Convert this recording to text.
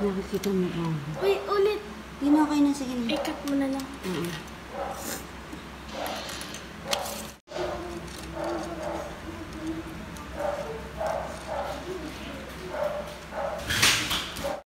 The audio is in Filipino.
Nakikita mo? Uy, ulit. Yun okay na, sige na. I-cut mo na lang. Oo.